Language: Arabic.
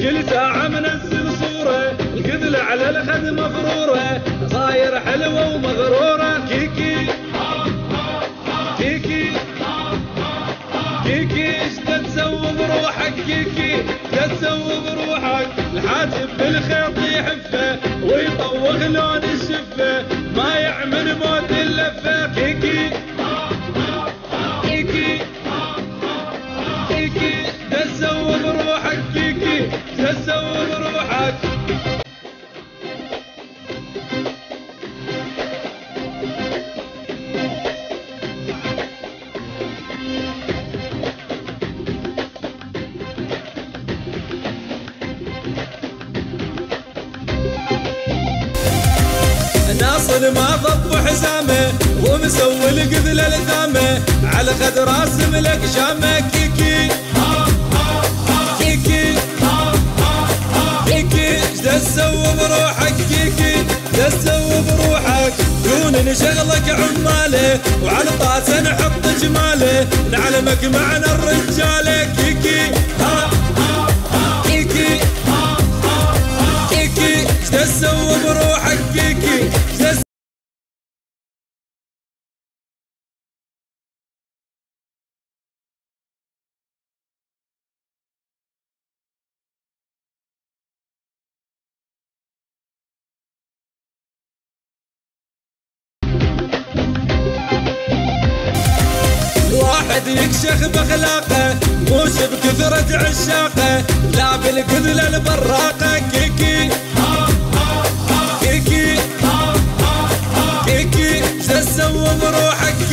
كل ساعة منزل صورة الكذل على الخد مفرورة. صاير حلوة ومغرورة. كيكي. كيكي. كيكي إيش تسوي بروحك؟ كيكي. تسوي بروحك. الحاجب بالخيط ناصر ما ضب حزامه ومسوي القذله لثامه على خد راسم لك شامه كيكي. تسوي بروحك كيكي تسوي بروحك دون شغلك عماله وعلى طاسه نحط جماله نعلمك معنى الرجاله كيكي ها كيكي كيكي إيش تسوي بروحك كيكي. الواحد يكشخ بأخلاقه موش بكثرة عشاقه. لا بالكذلة البراقة كيكي. كيكي. كيكي. تسوي بروحك كيكي تسوي بروحك؟